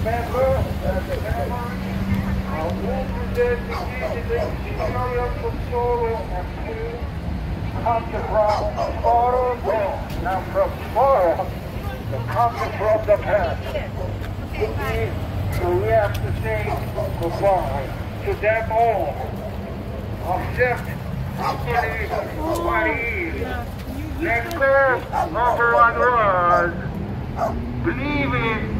Remember that the memory of wounded of sorrow and pain comes from sorrow and from sorrow that comes from the so we have to say goodbye to them all. Accept happily what is. Let go of what was. Believe in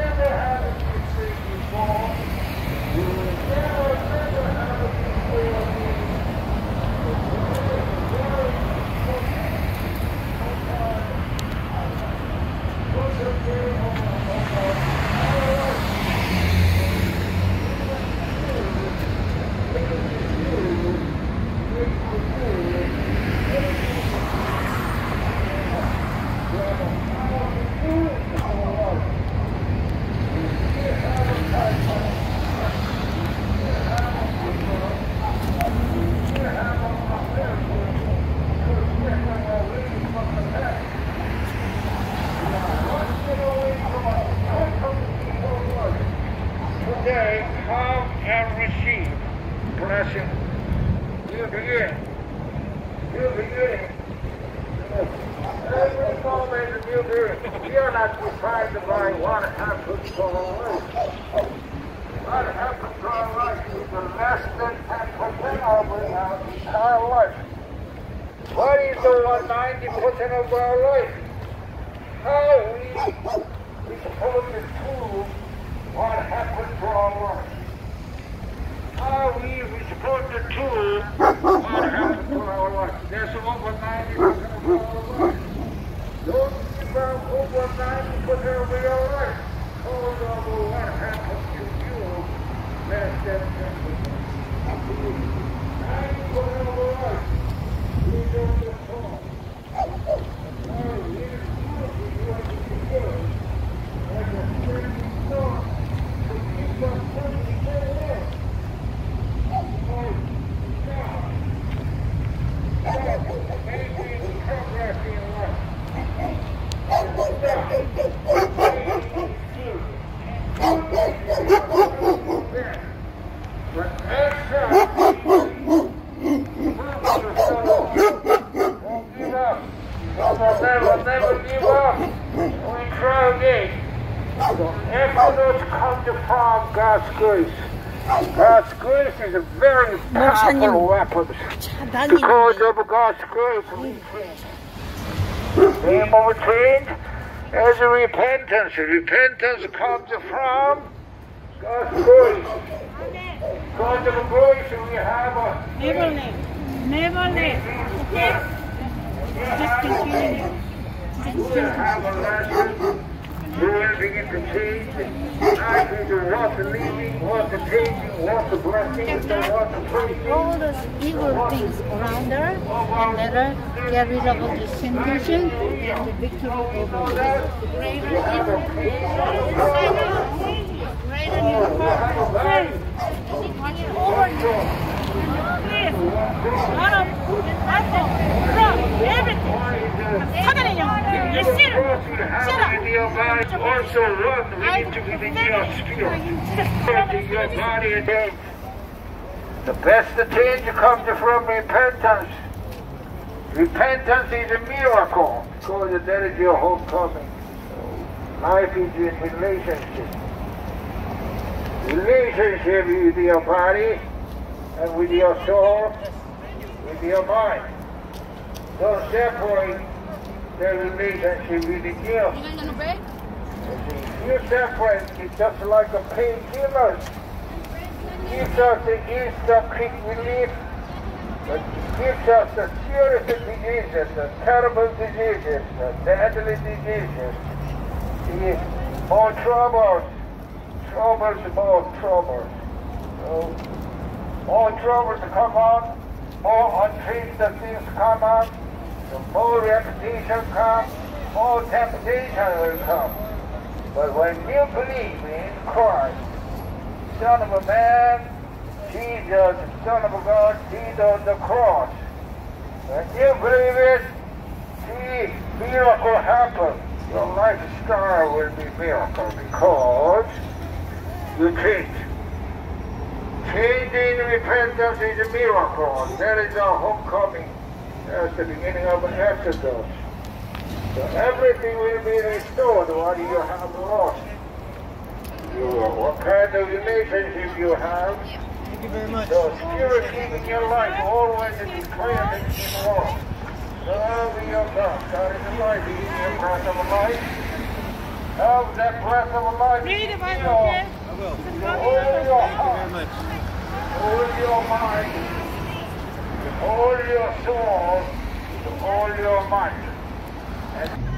fielder, we are not defined by what happens to our One half of our life is the less than 10% of our entire life. What is the 190 percent of our life? How we is the tool? what happened to our life? How we is supposed to what happened to our life? There's over 90% over ninety percent of your life. Hold over what happened to you less than ten percent. Ninety percent of our life. We don't get home. Oh, we didn't do it. We want to be good. Like a friendly storm. To keep us from each other. Oh, God. God, maybe we progress in life. But extra. Don't give up. Never, never, never give up. We try again. So Comes from God's grace. God's grace is a very powerful weapon. Because of God's grace, we change. Name of change is repentance. Repentance comes from God's grace. Because of grace, we have a Never leave. Never leave. Okay? Just continue. You will have a lesson. You will begin to change. I you to leaving, want to changing, want to and want to praising. All those evil things around her and let her get rid of all the sin and the victory over the Greater evil. Your mind also run, we need to be in your spirit. In your body and then the best change comes from repentance. Repentance is a miracle because that is your homecoming. Life is in relationship. Relationship with your body and with your soul, with your mind. Don't separate the relationship with the guilt. If you separate, it's just like a painkiller. Gives us the instant quick relief, but gives us the serious diseases, the terrible diseases, the deadly diseases. The more troubles, troubles, more troubles. So, more troubles come on, more untreated things come on, the more repetition comes, more temptation will come. But when you believe in Christ, Son of a man, Jesus, Son of a God, Jesus on the cross, when you believe it, see, miracle happen. Your lifestyle will be miracle because you change. Changing repentance is a miracle. That is our homecoming. That's the beginning of an Exodus. So everything will be restored what you have lost. You, what kind of relationship you have. Thank you very much. So spirit keeping your life always declare that you belong. Love your God. God is alive. He is the breath of life. Have that breath of life. Read the Bible, feel okay? I will. Thank Hold your you very heart. much. Hold your mind all your soul all your mind. And